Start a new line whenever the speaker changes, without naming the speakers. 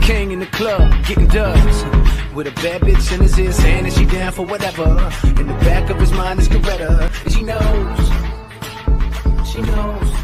King in the club, getting dubs. With a bad bitch in his ear saying that she down for whatever. In the back of his mind is Coretta, and she knows. She knows.